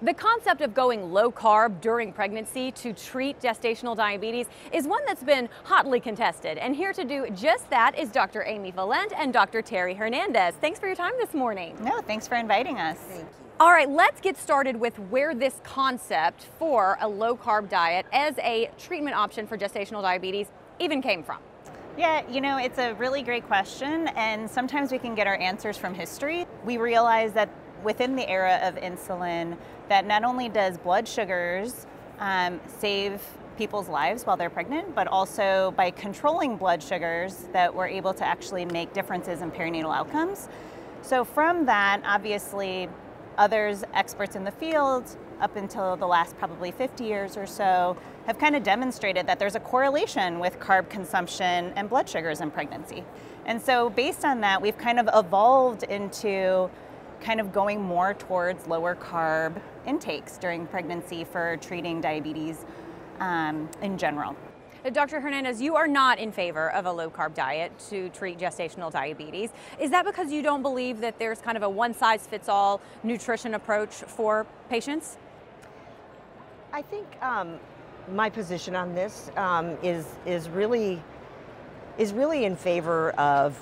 The concept of going low carb during pregnancy to treat gestational diabetes is one that's been hotly contested. And here to do just that is Dr. Amy Valent and Dr. Teri Hernandez. Thanks for your time this morning. No, thanks for inviting us. Thank you. All right, let's get started with where this concept for a low carb diet as a treatment option for gestational diabetes even came from. Yeah, you know, it's a really great question, and sometimes we can get our answers from history. We realize that within the era of insulin, that not only does blood sugars um, save people's lives while they're pregnant, but also by controlling blood sugars that we're able to actually make differences in perinatal outcomes. So from that, obviously, others, experts in the field, up until the last probably 50 years or so, have kind of demonstrated that there's a correlation with carb consumption and blood sugars in pregnancy. And so based on that, we've kind of evolved into kind of going more towards lower carb intakes during pregnancy for treating diabetes um, in general. Uh, Dr. Hernandez, you are not in favor of a low carb diet to treat gestational diabetes. Is that because you don't believe that there's kind of a one size fits all nutrition approach for patients? I think um, my position on this um, is is really is really in favor of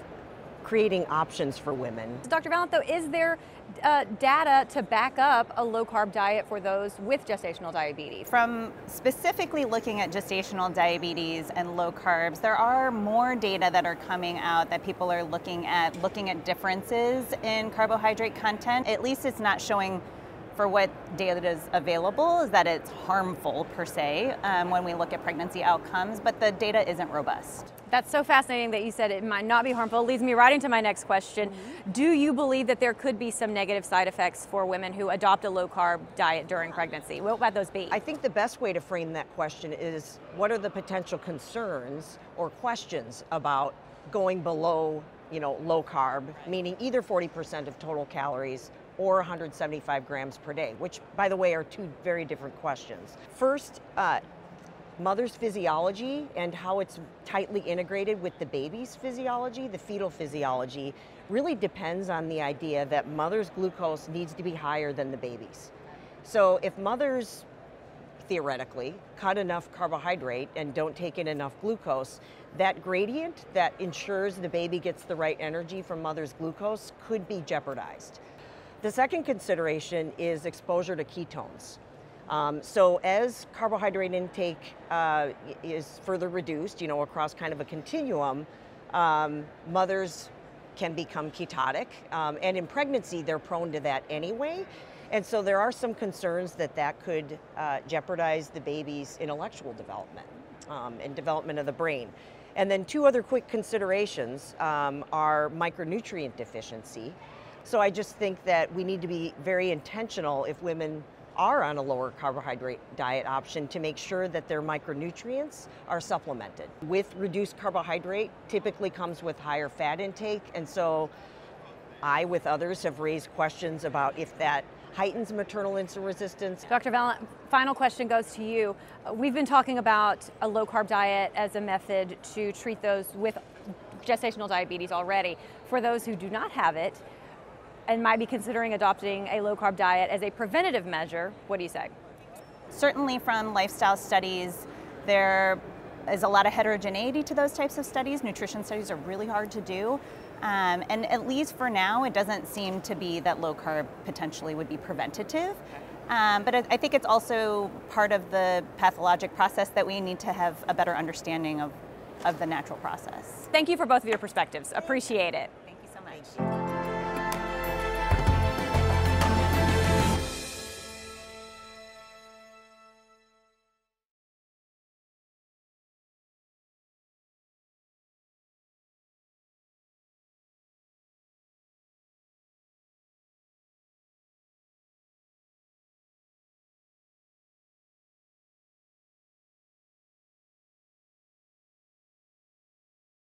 creating options for women. Dr. Valent, though, is there uh, data to back up a low carb diet for those with gestational diabetes? From specifically looking at gestational diabetes and low carbs, there are more data that are coming out that people are looking at, looking at differences in carbohydrate content. At least it's not showing for what data is available is that it's harmful per se um, when we look at pregnancy outcomes, but the data isn't robust. That's so fascinating that you said it might not be harmful. It leads me right into my next question. Mm-hmm. Do you believe that there could be some negative side effects for women who adopt a low carb diet during pregnancy? What might those be? I think the best way to frame that question is what are the potential concerns or questions about going below, you know, low carb, meaning either 40% of total calories or 175 grams per day, which, by the way, are two very different questions. First, uh, mother's physiology and how it's tightly integrated with the baby's physiology, the fetal physiology, really depends on the idea that mother's glucose needs to be higher than the baby's. So if mothers theoretically cut enough carbohydrate and don't take in enough glucose, that gradient that ensures the baby gets the right energy from mother's glucose could be jeopardized. The second consideration is exposure to ketones. Um, so as carbohydrate intake uh, is further reduced, you know, across kind of a continuum, um, mothers can become ketotic, um, and in pregnancy they're prone to that anyway. And so there are some concerns that that could uh, jeopardize the baby's intellectual development um, and development of the brain. And then two other quick considerations um, are micronutrient deficiency. So I just think that we need to be very intentional if women are on a lower carbohydrate diet option to make sure that their micronutrients are supplemented. With reduced carbohydrate typically comes with higher fat intake and so I, with others, have raised questions about if that heightens maternal insulin resistance. Dr. Valent, final question goes to you. We've been talking about a low carb diet as a method to treat those with gestational diabetes already. For those who do not have it, and might be considering adopting a low carb diet as a preventative measure, what do you say? Certainly, from lifestyle studies, there is a lot of heterogeneity to those types of studies. Nutrition studies are really hard to do. Um, and at least for now, it doesn't seem to be that low carb potentially would be preventative. Um, but I think it's also part of the pathologic process that we need to have a better understanding of, of the natural process. Thank you for both of your perspectives. Appreciate it. Thank you so much.